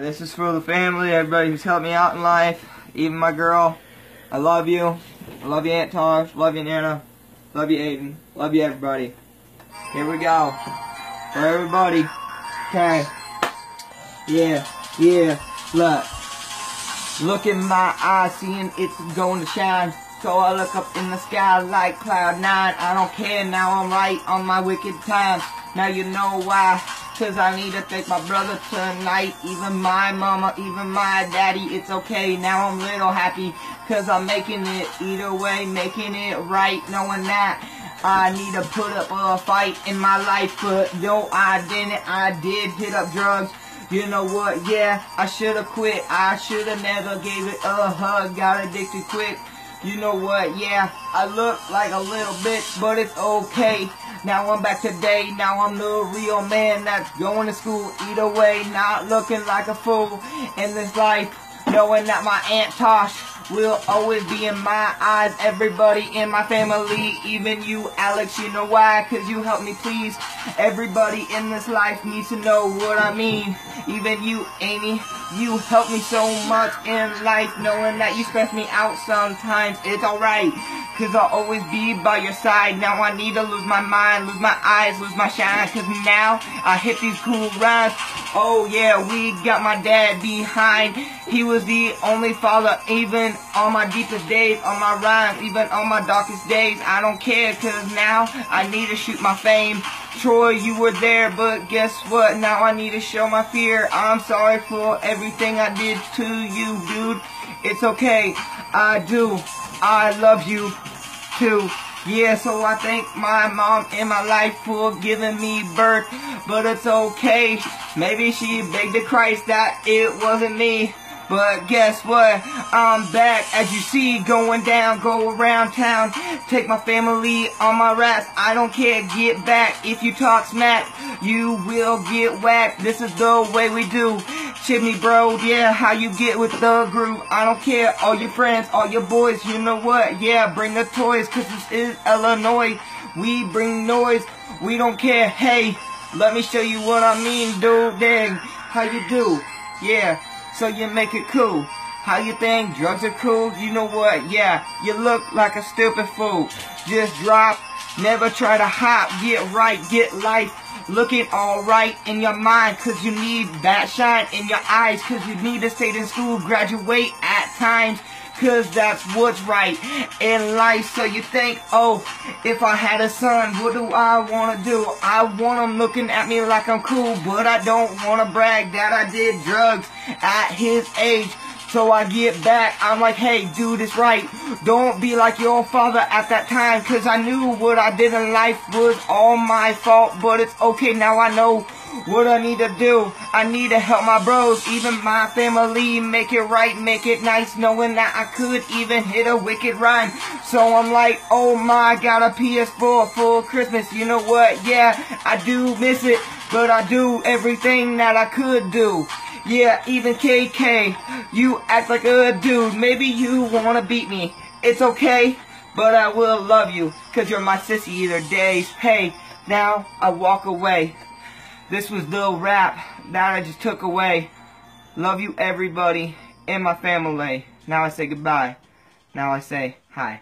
This is for the family, everybody who's helped me out in life, even my girl. I love you. I love you, Aunt Tosh. Love you, Nana. Love you, Aiden. Love you, everybody. Here we go. For everybody. Okay. Yeah, yeah. Look. Look in my eyes, seeing it's going to shine. So I look up in the sky like cloud nine. I don't care, now I'm right on my wicked time. Now you know why. Cause I need to thank my brother tonight. Even my mama, even my daddy, it's okay. Now I'm little happy. Cause I'm making it either way, making it right. Knowing that I need to put up a fight in my life. But no, I didn't. I did hit up drugs. You know what? Yeah, I should have quit. I should have never gave it a hug. Got addicted quick. You know what? Yeah, I look like a little bitch, but it's okay. Now I'm back today. Now I'm the real man that's going to school either way. Not looking like a fool in this life. Knowing that my Aunt Tosh will always be in my eyes. Everybody in my family, even you, Alex, you know why? Cause you help me please. Everybody in this life needs to know what I mean. Even you, Amy, you help me so much in life. Knowing that you stress me out sometimes. It's alright. Cause I'll always be by your side. Now I need to lose my mind, lose my eyes, lose my shine. Cause now I hit these cool rhymes. Oh yeah, we got my dad behind. He was the only father, even on my deepest days, on my rhymes, even on my darkest days. I don't care, cause now I need to shoot my fame. Troy, you were there, but guess what? Now I need to show my fear. I'm sorry for everything I did to you, dude. It's okay. I do. I love you too. Yeah, so I thank my mom in my life for giving me birth, but it's okay. Maybe she begged to Christ that it wasn't me. But guess what? I'm back, as you see, going down, go around town. Take my family on my rats. I don't care, get back. If you talk smack, you will get whacked. This is the way we do. Chimney bro, yeah, how you get with the group. I don't care, all your friends, all your boys, you know what? Yeah, bring the toys, cause this is Illinois. We bring noise, we don't care. Hey, let me show you what I mean, dude. Dang, how you do? Yeah so you make it cool. How you think drugs are cool? You know what? Yeah, you look like a stupid fool. Just drop, never try to hop, get right, get life. Looking alright in your mind, cause you need that shine in your eyes, cause you need to stay in school, graduate at times. Cause that's what's right in life. So you think, oh, if I had a son, what do I want to do? I want him looking at me like I'm cool, but I don't want to brag that I did drugs at his age. So I get back, I'm like, hey, do this right. Don't be like your father at that time, cause I knew what I did in life was all my fault, but it's okay, now I know what I need to do. I need to help my bros, even my family, make it right, make it nice, knowing that I could even hit a wicked rhyme. So I'm like, oh my, got a PS4 for Christmas. You know what? Yeah, I do miss it, but I do everything that I could do. Yeah, even KK, you act like a dude. Maybe you wanna beat me. It's okay, but I will love you, cause you're my sissy either days. Hey, now I walk away. This was Lil Rap that I just took away. Love you everybody and my family. Now I say goodbye. Now I say hi.